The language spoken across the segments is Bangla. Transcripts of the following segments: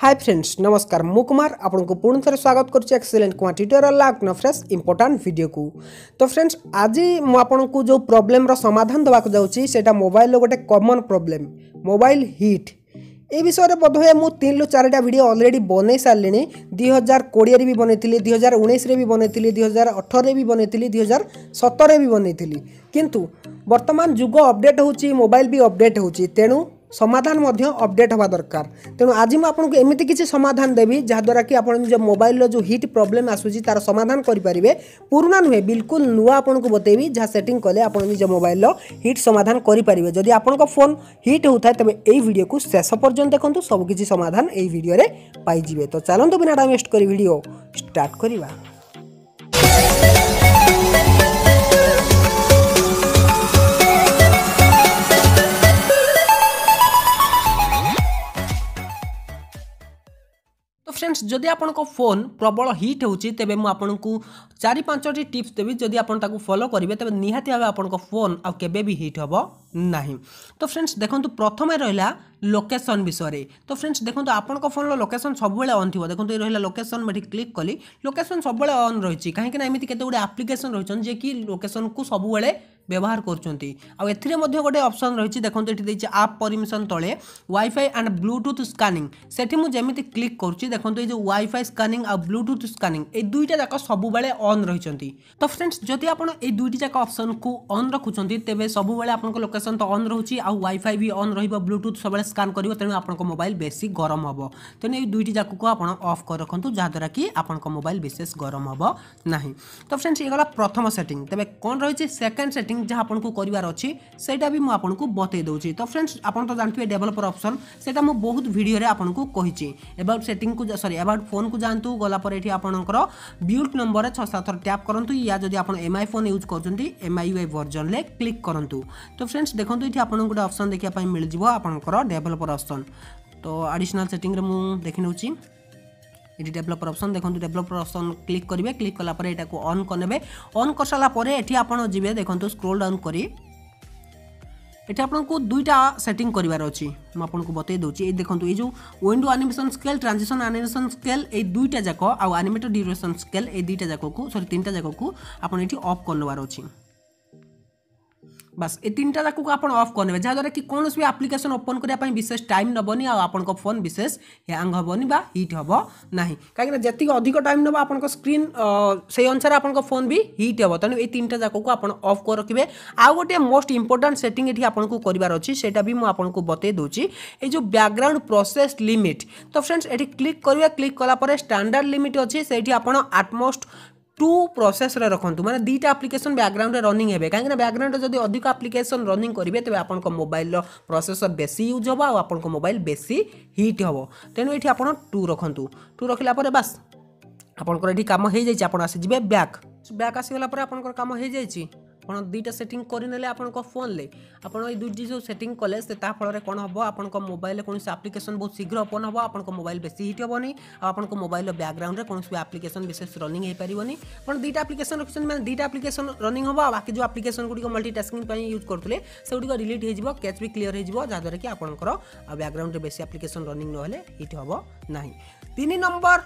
ହାଇ ଫ୍ରେଣ୍ଡସ୍ ନମସ୍କାର ମୁଁ କୁମାର ଆପଣଙ୍କୁ ପୁଣି ଥରେ ସ୍ୱାଗତ କରୁଛି ଏକ୍ସେଲେଣ୍ଟ କୁମାର ଟ୍ୟୁଟୋରିଆଲ ଲାଗ୍ନ ଫ୍ରେଶ୍ ଇମ୍ପୋର୍ଟାଣ୍ଟ ଭିଡ଼ିଓକୁ ତ ଫ୍ରେଣ୍ଡସ୍ ଆଜି ମୁଁ ଆପଣଙ୍କୁ ଯେଉଁ ପ୍ରୋବ୍ଲେମର ସମାଧାନ ଦେବାକୁ ଯାଉଛି ସେଇଟା ମୋବାଇଲର ଗୋଟେ କମନ୍ ପ୍ରୋବ୍ଲେମ୍ ମୋବାଇଲ ହିଟ୍ ଏ ବିଷୟରେ ବୋଧହୁଏ ମୁଁ ତିନିରୁ ଚାରିଟା ଭିଡ଼ିଓ ଅଲରେଡ଼ି ବନେଇ ସାରିଲିଣି ଦୁଇ ହଜାର କୋଡ଼ିଏରେ ବି ବନେଇଥିଲି ଦୁଇ ହଜାର ଉଣେଇଶରେ ବି ବନେଇଥିଲି ଦୁଇ ହଜାର ଅଠରରେ ବି ବନେଇଥିଲି ଦୁଇ ହଜାର ସତରରେ ବି ବନେଇଥିଲି କିନ୍ତୁ ବର୍ତ୍ତମାନ ଯୁଗ ଅପଡ଼େଟ୍ ହେଉଛି ମୋବାଇଲ ବି ଅପଡ଼େଟ୍ ହେଉଛି ତେଣୁ ସମାଧାନ ମଧ୍ୟ ଅପଡ଼େଟ୍ ହେବା ଦରକାର। ତେଣୁ ଆଜି ମୁଁ ଆପଣଙ୍କୁ ଏମିତି କିଛି ସମାଧାନ ଦେବି ଯାହାଦ୍ୱାରା କି ଆପଣ ନିଜ ମୋବାଇଲର ଯେଉଁ ହିଟ୍ ପ୍ରୋବ୍ଲେମ୍ ଆସୁଛି ତା'ର ସମାଧାନ କରିପାରିବେ। ପୁରୁଣା ନୁହେଁ ବିଲକୁଲ ନୂଆ ଆପଣଙ୍କୁ ବତେଇବି ଯାହା ସେଟିଂ କଲେ ଆପଣ ନିଜ ମୋବାଇଲର ହିଟ୍ ସମାଧାନ କରିପାରିବେ। ଯଦି ଆପଣଙ୍କ ଫୋନ୍ ହିଟ୍ ହେଉଥାଏ ତେବେ ଏହି ଭିଡ଼ିଓକୁ ଶେଷ ପର୍ଯ୍ୟନ୍ତ ଦେଖନ୍ତୁ ସବୁକିଛି ସମାଧାନ ଏହି ଭିଡ଼ିଓରେ ପାଇଯିବେ। ତ ଚାଲନ୍ତୁ ବିନା ଟାଇମ୍ ୱେଷ୍ଟ କରି ଭିଡ଼ିଓ ଷ୍ଟାର୍ଟ କରିବା। যদি আপনার ফোন প্রবল হিট হচ্ছে তেবে মু আপনার চারি পাঁচটি টিপস দেবি যদি আপনার তাকে ফলো করবে তবে নিহতি ভাবে আপনার ফোন আউ কেবে বি হিট হব না তো ফ্রেন্ডস দেখুন প্রথমে রহলা লোকেসন বিষয়ে তো ফ্রেন্ডস দেখুন আপনার ফোনর লোকেসন সবুলে অন থাকবে দেখুন রহলা লোকেসন এটি ক্লিক কলি লোকেসন সবুলে অন রয়েছে কাহিঁকি না এমনি কেতে গুড়ে আপ্লিকেসন রয়েছেন যে কি লোকেসনকু সবুলে ব্যবহার করছেন আথিরে মধ্যে গোটে অপসন রয়েছে দেখুন এটি দিয়েছে আপ পরমিশন তলে ওয়াইফাই আন্ড ব্লুটুথ স্কানিং সেটি মু যেমিতি ক্লিক করছি দেখুন এই যে ওয়াইফাই স্কানিং আর ব্লুটুথ স্কানিং এই দুইটা যাক সবুলে অন রয়েছেন তো ফ্রেন্ডস যদি আপনার এই দুইটি যাক অপসন কু অন রাখুন তেবে সবুলে আপনার লোকেসন তো অন রয়েছে আউ ওয়াইফাই বি অন রহব ব্লুটুথ সবুলে স্কান করব তেমন আপনার মোবাইল বেশি গরম হব তেমন এই দুইটি যাকু আপনার অফ করে রাখুন যাদ্বারা কি আপনার মোবাইল বিশেষ গরম হব না তো ফ্রেন্ডস এগলা প্রথম সেটিং তবে কোণ রয়েছে সেকেন্ড সেটিং ଯାହା ଆପଣଙ୍କୁ କରିବାର ଅଛି ସେଇଟା ବି ମୁଁ ଆପଣଙ୍କୁ ବତେଇ ଦେଉଛି ତ ଫ୍ରେଣ୍ଡସ୍ ଆପଣ ତ ଜାଣିଥିବେ ଡେଭଲପର ଅପସନ୍ ସେଇଟା ମୁଁ ବହୁତ ଭିଡ଼ିଓରେ ଆପଣଙ୍କୁ କହିଛି। ଏବାଉଟ୍ ସେଟିଂକୁ ସରି ଏବାଉଟ୍ ଫୋନ୍କୁ ଯାଆନ୍ତୁ ଗଲା ପରେ ଏଠି ଆପଣଙ୍କର ବିଲ୍ଟ ନମ୍ବରରେ ଛଅ ସାତ ଥର ଟ୍ୟାପ୍ କରନ୍ତୁ ୟା ଯଦି ଆପଣ ଏମ୍ ଆଇ ଫୋନ୍ ୟୁଜ୍ କରୁଛନ୍ତି ଏମ୍ ଆଇ ୟୁ ଆଇ ଭର୍ଜନରେ କ୍ଲିକ୍ କରନ୍ତୁ। ତ ଫ୍ରେଣ୍ଡସ୍ ଦେଖନ୍ତୁ ଏଠି ଆପଣଙ୍କୁ ଗୋଟେ ଅପସନ୍ ଦେଖିବା ପାଇଁ ମିଳିଯିବ ଆପଣଙ୍କର ଡେଭଲପର ଅପସନ୍ ତ ଆଡ଼ିସନାଲ୍ ସେଟିଂରେ ମୁଁ ଦେଖିନେଉଛି এটি ডেভেলপর অপসন দেখুন ডেভেলপর অপসন ক্লিক করবে ক্লিক কলাপরে এটাকে অন করবে অন করসারা পরে এটি আপনার যাবে দেখুন স্ক্রোল ডাউন করে এটি আপনার দুইটা সেটিং করবার অছি মু আপনার বতাই দেছি এই দেখুন এই যে window animation scale transition animation scale এই দুইটা যাক আনিমেটেড ডিউরেসন স্কেল এই দুইটা যাকু সরি তিনটা যাকু আপনার এটি অফ করবার অছি বাস, এই তিনটা যাক আপনার অফ করবে যাদ্বারা কি কোণী বি আপ্লিকেসন ওপন করা বিশেষ টাইম নবনি আপনার ফোন বিশেষ হ্যাং হবনি বা হিট হব না কাইকি যেত অধিক টাইম নেব আপনার স্ক্রিন সেই অনুসারে আপনার ফোন বি হিট হব তেমন এই তিনটা যাক আপনার অফ করে রাখবে আউ গোটে মোস্ট ইম্পর্টাট সেটিং এটি আপনার করবার অছি সেটা বি আপনার বতাই দেছি এই যে ব্যাকগ্রাউন্ড প্রসেস লিমিট তো ফ্রেন্ডস এটি ক্লিক করবে ক্লিক কলাপরে স্টান্ডার্ড লিমিট অছি সেইটি আপনার আটমোস্ট টু প্রসেসরে রাখতু মানে দুইটা আপ্লিকেসন ব্যাকগ্রাউন্ডে রনিং হবে কিন্তু ব্যাকগ্রাউন্ডে যদি অধিক আপ্লিকেসন রনিং করবে তবে আপনার মোবাইলর প্রসেসর বেশি ইউজ হব আপনার মোবাইল বেশি হিট হব তেমন এটি আপনার টু রাখতু টু রাখিলা পরে বাস আপনার এটি কাম হয়ে যাই আপনার আসি যাবে ব্যাক ব্যাক আসিগলা পরে আপনার কাম হয়ে যাই ଆପଣ ଦୁଇଟା ସେଟିଂ କରିନେଲେ ଆପଣଙ୍କ ଫୋନ୍ରେ ଆପଣ ଏଇ ଦୁଇଟି ଯେଉଁ ସେଟିଂ କଲେ ସେ ତା ଫଳରେ କ'ଣ ହେବ? ଆପଣଙ୍କ ମୋବାଇଲରେ କୌଣସି ଆପ୍ଲିକେସନ୍ ବହୁତ ଶୀଘ୍ର ଓପନ୍ ହେବ ଆପଣଙ୍କ ମୋବାଇଲ ବେଶୀ ହିଟ୍ ହେବନି ଆଉ ଆପଣଙ୍କ ମୋବାଇଲର ବ୍ୟାକଗ୍ରାଉଣ୍ଡରେ କୌଣସି ଆପ୍ଲିକେସନ୍ ବିଶେଷ ରନିଂ ହେଇପାରିବନି। ଆପଣ ଦୁଇଟା ଆପ୍ଲିକେସନ୍ ରଖିଛନ୍ତି ମାନେ ଦୁଇଟା ଆପ୍ଲିକେସନ୍ ରନିଂ ହେବ ଆଉ ବାକି ଯେଉଁ ଆପ୍ଲିକେସନ୍ ଗୁଡ଼ିକ ମଲ୍ଟିଟାସ୍କିଂ ପାଇଁ ୟୁଜ୍ କରୁଥିଲେ ସେଗୁଡ଼ିକ ଡିଲିଟ୍ ହେଇଯିବ କ୍ୟାଚ୍ ବି କ୍ଲିୟର ହେଇଯିବ ଯାହାଦ୍ୱାରା କି ଆପଣଙ୍କର ବ୍ୟାକଗ୍ରାଉଣ୍ଡରେ ବେଶୀ ଆପ୍ଲିକେସନ୍ ରନିଂ ନହେଲେ ହିଟ୍ ହେବ ନାହିଁ। ତିନି ନମ୍ବର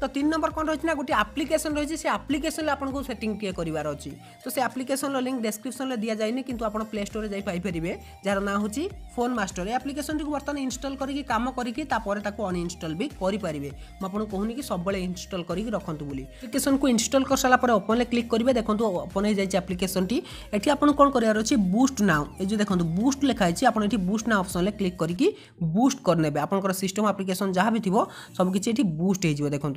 তো তিন নম্বর কোণ রয়েছে না গোটি আপ্লিকেসন রয়েছে সে আপ্লিকেসনে আপনার সেটিং টিয়ে করবার অছি তো সে আপ্লিকেসনর লিঙ্ক ডেসক্রিপশনে দিয়া যায়নি কিন্তু আপনার প্লে স্টোরে যাই পাইপারে যার না হচ্ছে ফোন মাস্টর এই আপ্লিকেসনটি বর্তমানে ইনস্টল করি কাম করি তাপরে তাকে অনইনস্টল বি করে মু আপনার কুনি কি সবুলে ইনস্টল করি রখতু বলে আপ্লিকেসন কু ইনস্টল করে সারা পরে ওপনে ক্লিক করবে দেখুন ওপন হয়ে যাই আপ্লিকেসনটি এটি আপনার কোণ করবার অছি বুস্ট নাও এই যে দেখুন বুস্ট লেখা হয়েছে আপনার এটি বুস্ট নাও অপসনে ক্লিক করি বুস্ট করে আপনার সিস্টম আপ্লিকেসন যা বি থাকবে সবকিছি এটি বুস্ট হয়ে যাবে দেখুন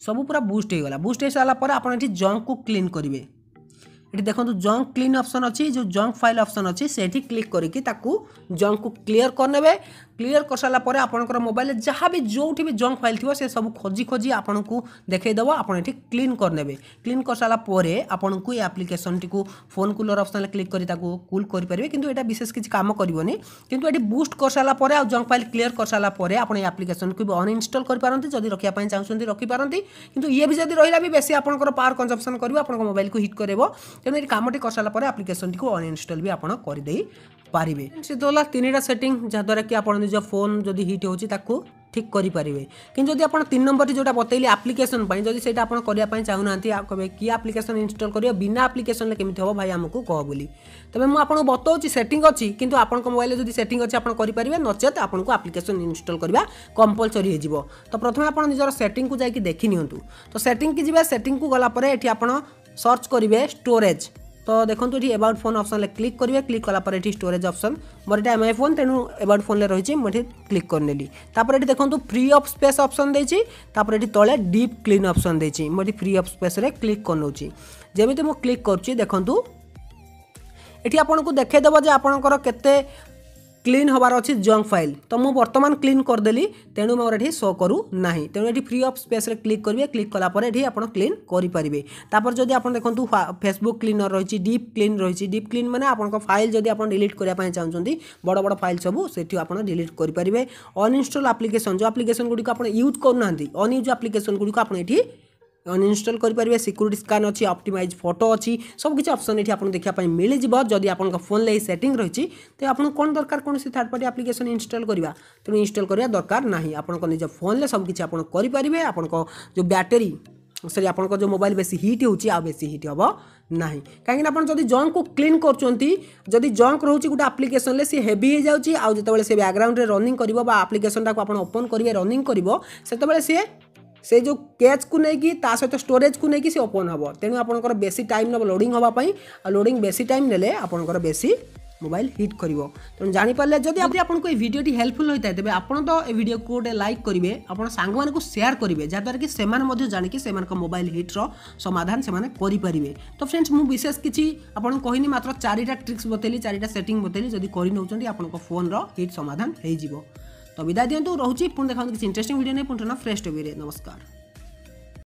ସବୁ ପୁରା ବୁଷ୍ଟ ହେଇଗଲା। ବୁଷ୍ଟ ହେଇସାରିଲା ପରେ ଆପଣ ଏଠି ଜଙ୍କକୁ କ୍ଲିନ୍ କରିବେ। ଏଠି ଦେଖନ୍ତୁ ଜଙ୍କ କ୍ଲିନ୍ ଅପସନ୍ ଅଛି ଯେଉଁ ଜଙ୍କ ଫାଇଲ୍ ଅପସନ୍ ଅଛି ସେଠି କ୍ଲିକ୍ କରିକି ତାକୁ ଜଙ୍କକୁ କ୍ଲିୟର୍ କରିନେବେ। ক্লিয়র କରିସାରିଲା ପରେ ଆପଣଙ୍କର ମୋବାଇଲରେ ଯାହା ବି ଯେଉଁଠି ବି ଜଙ୍କ ଫାଇଲ୍ ଥିବ ସେ ସବୁ ଖୋଜି ଖୋଜି ଆପଣଙ୍କୁ ଦେଖାଇଦେବ ଆପଣ ଏଠି କ୍ଲିନ୍ କରିନେବେ କ୍ଲିନ୍ କରିସାରିଲା ପରେ ଆପଣଙ୍କୁ ଏ ଆପ୍ଲିକେସନ୍ଟିକୁ ଫୋନ୍ କୁଲର୍ ଅପସନ୍ରେ କ୍ଲିକ୍ କରି ତାକୁ କୁଲ୍ କରିପାରିବେ କିନ୍ତୁ ଏଇଟା ବିଶେଷ କିଛି କାମ କରିବନି କିନ୍ତୁ ଏଠି ବୁଷ୍ଟ କରିସାରିଲା ପରେ ଆଉ ଜଙ୍କ ଫାଇଲ୍ କ୍ଲିୟର କରିସାରିଲା ପରେ ଆପଣ ଏ ଆପ୍ଲିକେସନ୍କୁ ବି ଅନଇନଷ୍ଟଲ୍ କରିପାରନ୍ତି ଯଦି ରଖିବା ପାଇଁ ଚାହୁଁଛନ୍ତି ରଖିପାରନ୍ତି କିନ୍ତୁ ଇଏ ବି ଯଦି ରହିଲା ବି ବେଶୀ ଆପଣଙ୍କର ପାୱାର କନଜମ୍ପସନ୍ କରିବ ଆପଣଙ୍କ ମୋବାଇଲକୁ ହିଟ୍ କରିବ ତେଣୁ ଏଠି କାମଟି କରିସାରିଲା ପରେ ଆପ୍ଲିକେସନ୍ଟିକୁ ଅନଇନଷ୍ଟଲ୍ ବି ଆପଣ କରିଦେଇ ପାରିବେ। ସେ ତ ହେଲା ତିନିଟା ସେଟିଂ ଯାହାଦ୍ୱାରା କି ଆପଣ ନିଜ ଫୋନ୍ ଯଦି ହିଟ୍ ହେଉଛି ତାକୁ ଠିକ୍ କରିପାରିବେ। କିନ୍ତୁ ଯଦି ଆପଣ ତିନି ନମ୍ବରଟି ଯେଉଁଟା ବତେଇଲି ଆପ୍ଲିକେସନ୍ ପାଇଁ ଯଦି ସେଇଟା ଆପଣ କରିବା ପାଇଁ ଚାହୁଁନାହାନ୍ତି ଆଉ କହିବେ କି ଆପ୍ଲିକେସନ୍ ଇନଷ୍ଟଲ୍ କରିବ ବିନା ଆପ୍ଲିକେସନ୍ରେ କେମିତି ହେବ ଭାଇ ଆମକୁ କହ ବୋଲି। ତେବେ ମୁଁ ଆପଣଙ୍କୁ ବତାଉଛି ସେଟିଂ ଅଛି କିନ୍ତୁ ଆପଣଙ୍କ ମୋବାଇଲରେ ଯଦି ସେଟିଂ ଅଛି ଆପଣ କରିପାରିବେ ନଚେତ୍ ଆପଣଙ୍କୁ ଆପ୍ଲିକେସନ୍ ଇନଷ୍ଟଲ୍ କରିବା କମ୍ପଲସରି ହେଇଯିବ। ତ ପ୍ରଥମେ ଆପଣ ନିଜର ସେଟିଂକୁ ଯାଇକି ଦେଖି ନିଅନ୍ତୁ। ତ ସେଟିଂକି ଯିବେ ସେଟିଂକୁ ଗଲା ପରେ ଏଠି ଆପଣ ସର୍ଚ୍ଚ କରିବେ ଷ୍ଟୋରେଜ୍ ତ ଦେଖନ୍ତୁ ଏଠି ଏବାଉଟ୍ ଫୋନ୍ ଅପସନ୍ରେ କ୍ଲିକ୍ କରିବେ କ୍ଲିକ୍ କଲା ପରେ ଏଠି ଷ୍ଟୋରେଜ୍ ଅପସନ୍ ମୋର ଏଇଟା ଏମ୍ଆଇ ଫୋନ୍ ତେଣୁ ଏବାଉଟ୍ ଫୋନ୍ରେ ରହିଛି ମୁଁ ଏଠି କ୍ଲିକ୍ କରିନେଲି ତାପରେ ଏଠି ଦେଖନ୍ତୁ ଫ୍ରି ଅଫ୍ ସ୍ପେସ୍ ଅପସନ୍ ଦେଇଛି ତାପରେ ଏଠି ତଳେ ଡିପ୍ କ୍ଲିନ୍ ଅପସନ୍ ଦେଇଛି ମୁଁ ଏଠି ଫ୍ରି ଅଫ୍ ସ୍ପେସ୍ରେ କ୍ଲିକ୍ କରିନେଉଛି ଯେମିତି ମୁଁ କ୍ଲିକ୍ କରୁଛି ଦେଖନ୍ତୁ ଏଠି ଆପଣଙ୍କୁ ଦେଖାଇଦେବ ଯେ ଆପଣଙ୍କର କେତେ ক্লিন হবার অছি জঙ্ক ফাইল তো মু বর্তমান ক্লিন করেদেলি তেণু মোর এটি শো করু না তেণু এটি ফ্রি অফ স্পেসে ক্লিক করবে ক্লিক কলা পরে এটি আপনার ক্লিন করে তারপর যদি আপনার দেখুন ফেসবুক ক্লিনর রয়েছে ডিপ ক্লিন রয়েছে ডিপ ক্লিন মানে আপনার ফাইল যদি আপনার ডিলিট করা চাহুন বড় বড় ফাইল সবু সেটি আপনার ডিলিট করে অনইনস্টল আপ্লিকেসন যে আপ্লিকেসন গুড়ি আপনার ইউজ করুনা অনইউজ আপ্লিকেসন গুড়ি আপনার এটি अनइनस्टल करेंगे सिक्यूरी स्कान अच्छी अप्टिमाइज फटो अच्छी सबकिछ अप्सन ये आपको देखापी मिल जदि आप फ़ोन में सेटिंग रही तो आपको कौन दरकार कौन से थार्ड पार्टी आप्लिकेसन इनस्टल करवा तेणु इनस्टल करवा दरकार ना आप निज फ़ोन में सबकिछ आप जो बैटेरी सरी आप जो मोबाइल बेस हिट हो बेस हिट हम ना कहीं जब जंक को क्लीन करदी जंक रोचे गोटे आप्लिकेसन सी हेवी हो जाए आउ जो से बैकग्राउंड रनिंग कर आप्लिकेसन टाक आप ओपन करेंगे रनिंग करते सी से जो कैच को नहीं ता सहित स्टोरेज को नहीं सी ओपन हे तेणु आप बेसी टाइम नब लोडिंग हाँपाई लोडिंग बेसी टाइम ने आपंकर बेसी मोबाइल हिट कर तेणु जापारे जदि आपको भिडियोटी हेल्पफुल होता है तेज आप तो भिडियो को गोटे लाइक करेंगे आप सांग सेयार करेंगे जहाँद्वारा कि से जाणी से मोबाइल हिट्र समाधान से करेंगे तो फ्रेंड्स मुझ विशेष किसी आपको कहनी मात्र चारिटा ट्रिक्स बतेली, चारिटा सेटिंग बतेली जब कर नौकर फ़ोन हिट समाधान हो तो विदा दिंतु तो रोचे पुणी देखा किसी इंटरेस्ट भिडियो नहीं पुणा फ्रेश टी नमस्कार।